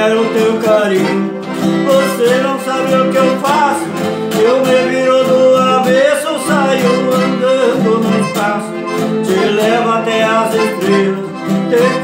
ganhar o teu carinho Você não sabe o que eu faço. Eu me viro does it feel?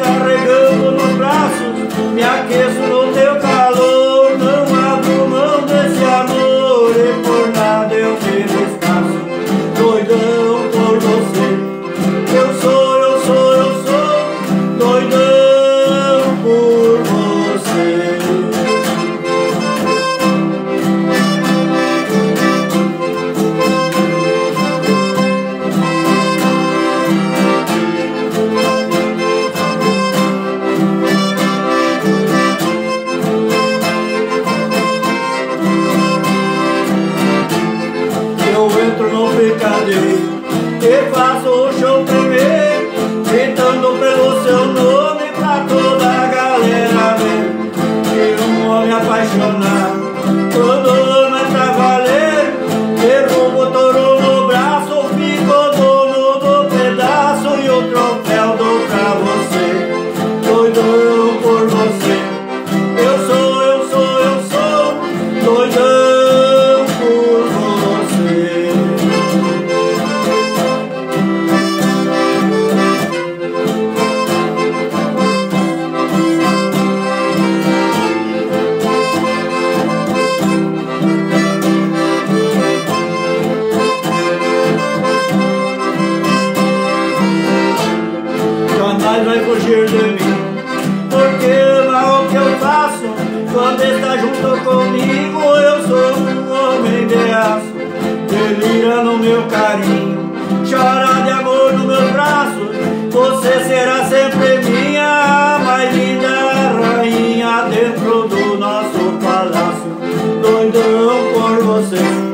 Faço show jamais vai fugir de mim. Porque lá o que eu faço Quando está junto comigo Eu sou um homem de aço. Delira no meu carinho Chora de amor no meu braço. Você será sempre minha Mais linda rainha Dentro do nosso palácio. Doidão por você.